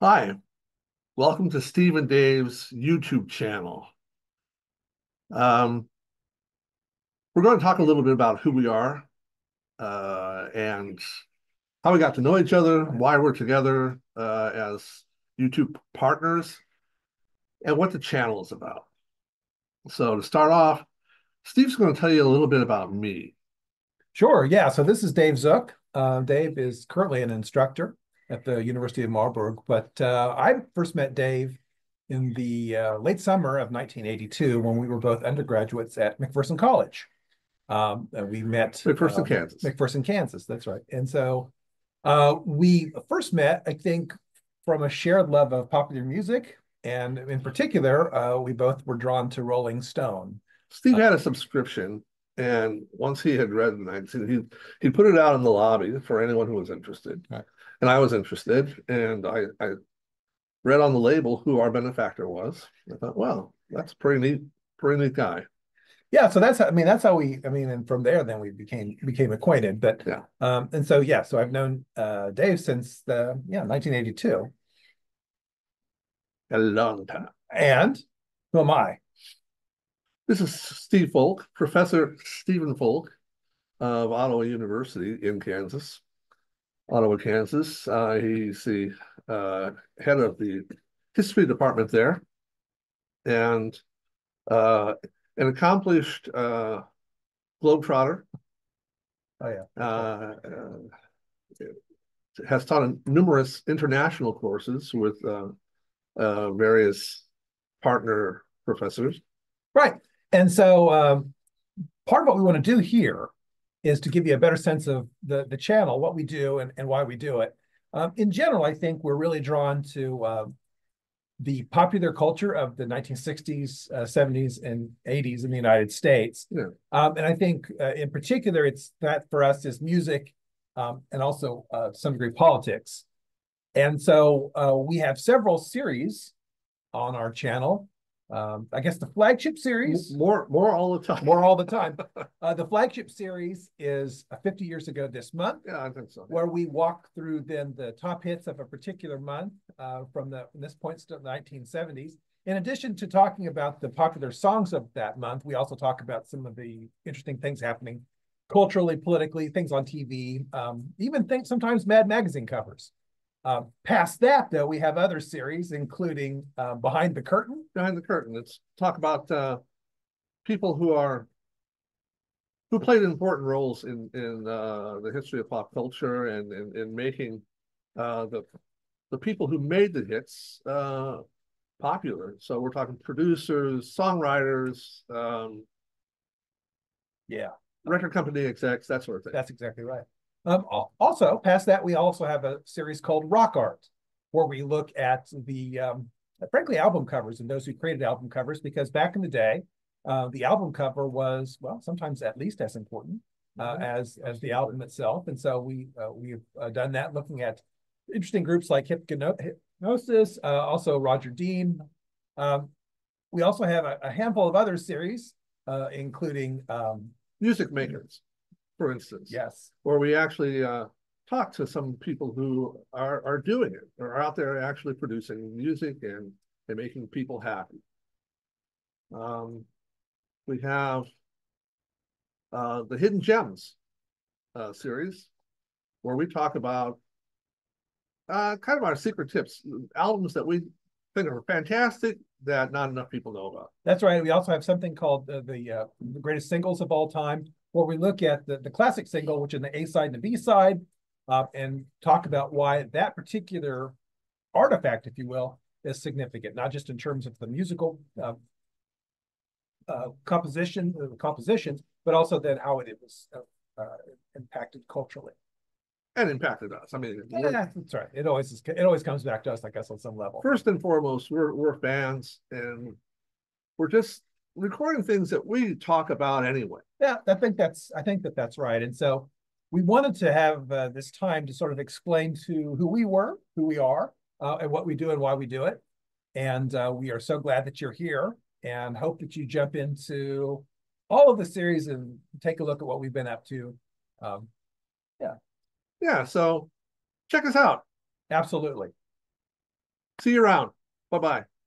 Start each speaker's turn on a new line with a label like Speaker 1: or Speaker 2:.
Speaker 1: Hi, welcome to Steve and Dave's YouTube channel. Um, we're going to talk a little bit about who we are uh, and how we got to know each other, why we're together uh, as YouTube partners, and what the channel is about. So to start off, Steve's going to tell you a little bit about me.
Speaker 2: Sure, yeah. So this is Dave Zook. Uh, Dave is currently an instructor at the University of Marburg. But uh, I first met Dave in the uh, late summer of 1982 when we were both undergraduates at McPherson College. Um, we met
Speaker 1: McPherson,
Speaker 2: uh,
Speaker 1: Kansas.
Speaker 2: McPherson, Kansas. That's right. And so uh, we first met, I think, from a shared love of popular music, and in particular, uh, we both were drawn to Rolling Stone.
Speaker 1: Steve had a subscription and once he had read the magazine, he he put it out in the lobby for anyone who was interested. Right and I was interested, and I, I read on the label who our benefactor was. I thought, well, that's pretty neat, pretty neat guy.
Speaker 2: Yeah, so that's I mean that's how we I mean and from there then we became became acquainted. But yeah, um, and so yeah, so I've known uh, Dave since the yeah 1982. A
Speaker 1: long time.
Speaker 2: And who am I?
Speaker 1: This is Steve Folk, Professor Stephen Folk of Ottawa University in Kansas. Ottawa, Kansas. Uh, he's the uh, head of the history department there, and uh, an accomplished uh, globetrotter.
Speaker 2: Oh yeah.
Speaker 1: Uh, uh, has taught numerous international courses with various partner professors.
Speaker 2: Right, and so um, part of what we want to do here is to give you a better sense of the, the channel, what we do and, and why we do it. Um, in general, I think we're really drawn to uh, the popular culture of the 1960s, uh, 70s, and 80s in the United States. Yeah. Um, and I think uh, in particular, it's that for us is music um, and also uh, some degree politics. And so uh, we have several series on our channel um, I guess the flagship series
Speaker 1: more more all the time,
Speaker 2: more all the time. uh, the flagship series is uh, 50 years ago this month.
Speaker 1: Yeah, I think so.
Speaker 2: Where we walk through then the top hits of a particular month uh, from the from this point to the 1970s. In addition to talking about the popular songs of that month, we also talk about some of the interesting things happening culturally, politically, things on TV, um, even things sometimes Mad Magazine covers. Uh, past that, though, we have other series, including uh, Behind the Curtain.
Speaker 1: Behind the Curtain. Let's talk about uh, people who are who played important roles in in uh, the history of pop culture and in, in making uh, the the people who made the hits uh, popular. So we're talking producers, songwriters, um,
Speaker 2: yeah,
Speaker 1: record company execs, that sort of thing.
Speaker 2: That's exactly right. Um, also, past that, we also have a series called Rock Art, where we look at the, um, frankly, album covers and those who created album covers, because back in the day, uh, the album cover was, well, sometimes at least as important uh, mm-hmm. as as the album itself. And so we uh, we've uh, done that, looking at interesting groups like Hipgnosis, uh, also Roger Dean. Um, we also have a, a, handful of other series, uh, including um,
Speaker 1: music makers for instance.
Speaker 2: Yes.
Speaker 1: Where we actually uh, talk to some people who are, are doing it, or are out there actually producing music and, and making people happy. Um, we have uh, the Hidden Gems uh, series, where we talk about uh, kind of our secret tips, albums that we think are fantastic that not enough people know about.
Speaker 2: That's right. We also have something called uh, the, uh, the greatest singles of all time, where we look at the, the classic single, which is the A side and the B side, uh, and talk about why that particular artifact, if you will, is significant, not just in terms of the musical uh, uh, composition, the compositions, but also then how it was uh, uh, impacted culturally.
Speaker 1: And impacted us. I mean,
Speaker 2: yeah, that's right. It always is, it always comes back to us, I guess, on some level.
Speaker 1: First and foremost, we're we're fans, and we're just recording things that we talk about anyway.
Speaker 2: Yeah, I think that's I think that that's right. And so we wanted to have uh, this time to sort of explain to who we were, who we are, uh, and what we do and why we do it. And uh, we are so glad that you're here and hope that you jump into all of the series and take a look at what we've been up to. Um, yeah.
Speaker 1: Yeah. So check us out.
Speaker 2: Absolutely.
Speaker 1: See you around. Bye-bye.